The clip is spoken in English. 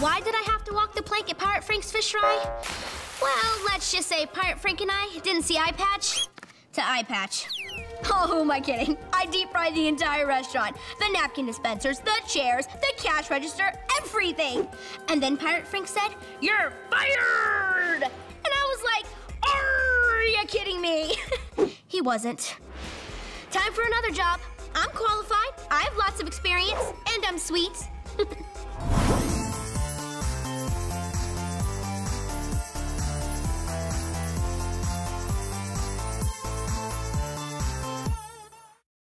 Why did I have to walk the plank at Pirate Frank's fish fry? Well, let's just say Pirate Frank and I didn't see Eye Patch to Eye Patch. Oh, who am I kidding? I deep fried the entire restaurant. The napkin dispensers, the chairs, the cash register, everything. And then Pirate Frank said, You're fired! And I was like, Are you kidding me? he wasn't. Time for another job. I'm qualified, sweet.